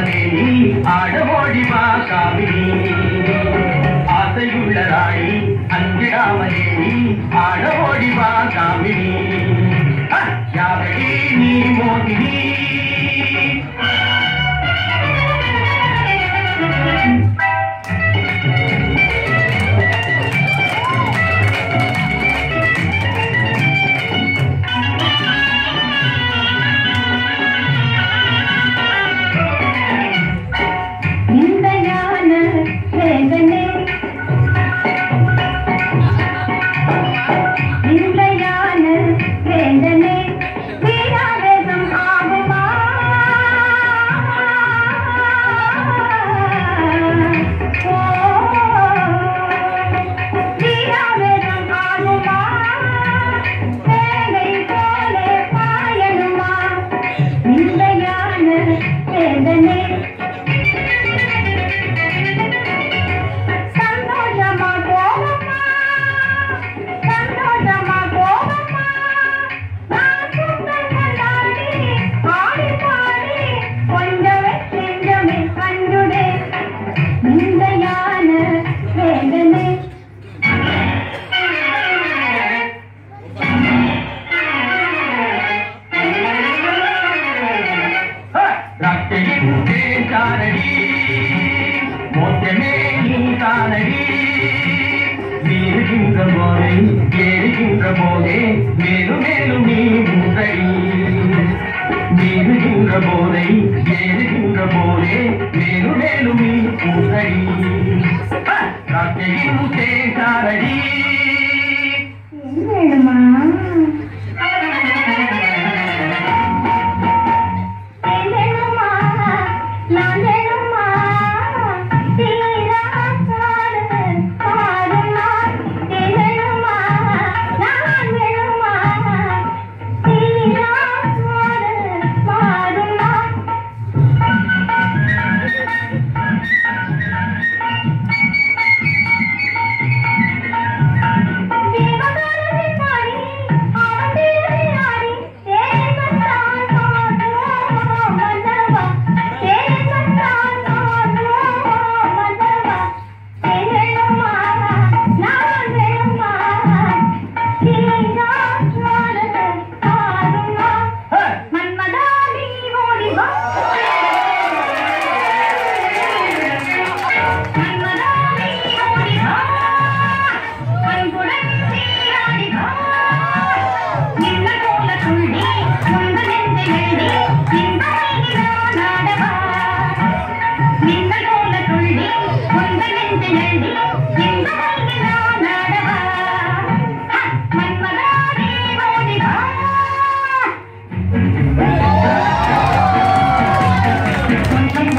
மாதரே நீ ஆடவோடி வா காவிரி ஆசையுள்ள ராணி அங்கிடாமலே நீ ஆடவோடி வா காவிரி நீ மோதி పోదే వేరుకుంట పోదే మేలు మేలు నీవుంటది మీరు చూడ పోదై వేరు చూడ పోదే మేలు మేలు మీ పూసడి కాకడి చేసారడి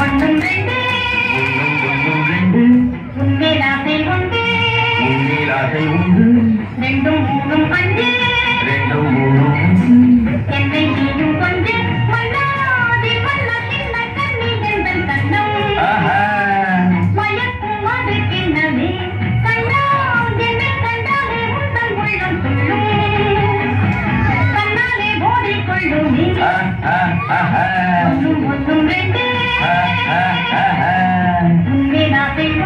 ஒன்றும் ரெண்டு ஒன்றும் ரெண்டு Nothing.